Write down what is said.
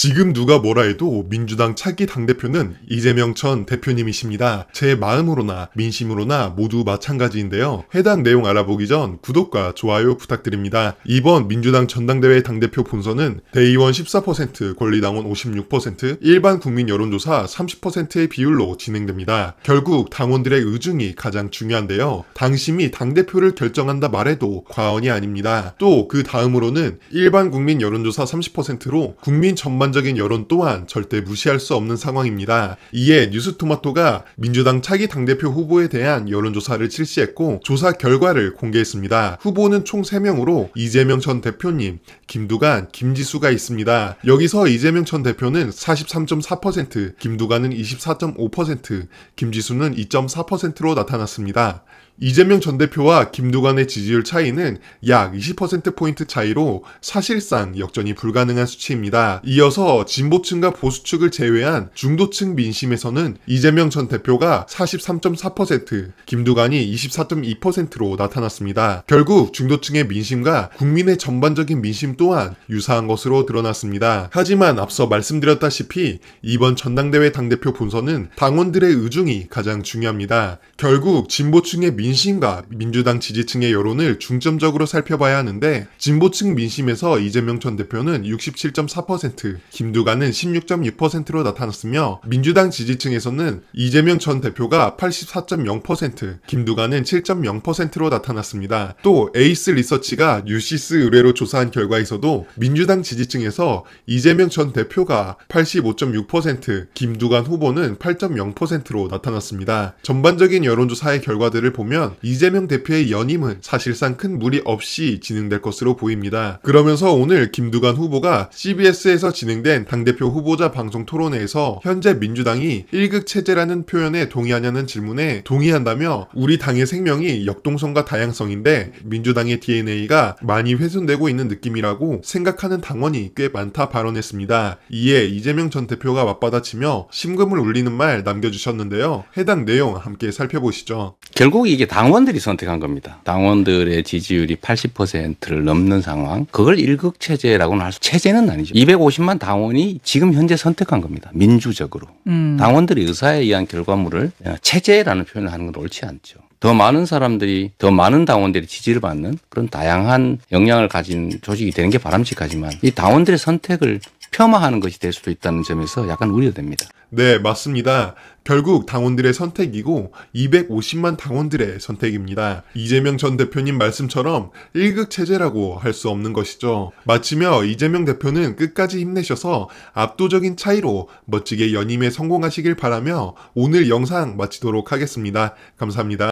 지금 누가 뭐라 해도 민주당 차기 당대표는 이재명 전 대표님이십니다. 제 마음으로나 민심으로나 모두 마찬가지인데요. 해당 내용 알아보기 전 구독과 좋아요 부탁드립니다. 이번 민주당 전당대회 당대표 본선은 대의원 14%, 권리당원 56%, 일반 국민 여론조사 30%의 비율로 진행됩니다. 결국 당원들의 의중이 가장 중요한데요. 당심이 당대표를 결정한다 말해도 과언이 아닙니다. 또 그 다음으로는 일반 국민 여론조사 30%로 국민 전반 적인 여론 또한 절대 무시할 수 없는 상황입니다. 이에 뉴스토마토가 민주당 차기 당대표 후보에 대한 여론조사를 실시했고 조사 결과를 공개했습니다. 후보는 총 3명으로 이재명 전 대표님, 김두관, 김지수가 있습니다. 여기서 이재명 전 대표는 43.4%, 김두관은 24.5%, 김지수는 2.4%로 나타났습니다. 이재명 전 대표와 김두관의 지지율 차이는 약 20%포인트 차이로 사실상 역전이 불가능한 수치입니다. 이어서 진보층과 보수층을 제외한 중도층 민심에서는 이재명 전 대표가 43.4%, 김두관이 24.2%로 나타났습니다. 결국 중도층의 민심과 국민의 전반적인 민심 또한 유사한 것으로 드러났습니다. 하지만 앞서 말씀드렸다시피 이번 전당대회 당대표 본선은 당원들의 의중이 가장 중요합니다. 결국 진보층의 민심 민심과 민주당 지지층의 여론을 중점적으로 살펴봐야 하는데 진보층 민심에서 이재명 전 대표는 67.4%, 김두관은 16.6%로 나타났으며 민주당 지지층에서는 이재명 전 대표가 84.0%, 김두관은 7.0%로 나타났습니다. 또 에이스 리서치가 뉴시스 의뢰로 조사한 결과에서도 민주당 지지층에서 이재명 전 대표가 85.6%, 김두관 후보는 8.0%로 나타났습니다. 전반적인 여론조사의 결과들을 보면 보면 이재명 대표의 연임은 사실상 큰 무리 없이 진행될 것으로 보입니다. 그러면서 오늘 김두관 후보가 CBS에서 진행된 당대표 후보자 방송 토론회에서 현재 민주당이 1극 체제라는 표현에 동의하냐는 질문에 동의한다며 우리 당의 생명이 역동성과 다양성인데 민주당의 DNA가 많이 훼손되고 있는 느낌이라고 생각하는 당원이 꽤 많다 발언했습니다. 이에 이재명 전 대표가 맞받아치며 심금을 울리는 말 남겨주셨는데요. 해당 내용 함께 살펴보시죠. 결국 이게 당원들이 선택한 겁니다. 당원들의 지지율이 80%를 넘는 상황. 그걸 일극 체제라고는 할 수, 체제는 아니죠. 250만 당원이 지금 현재 선택한 겁니다. 민주적으로. 음. 당원들의 의사에 의한 결과물을 체제라는 표현을 하는 건 옳지 않죠. 더 많은 사람들이 더 많은 당원들이 지지를 받는 그런 다양한 역량을 가진 조직이 되는 게 바람직하지만 이 당원들의 선택을 폄하하는 것이 될 수도 있다는 점에서 약간 우려됩니다. 네, 맞습니다. 결국 당원들의 선택이고 250만 당원들의 선택입니다. 이재명 전 대표님 말씀처럼 1극 체제라고 할 수 없는 것이죠. 마치며 이재명 대표는 끝까지 힘내셔서 압도적인 차이로 멋지게 연임에 성공하시길 바라며 오늘 영상 마치도록 하겠습니다. 감사합니다.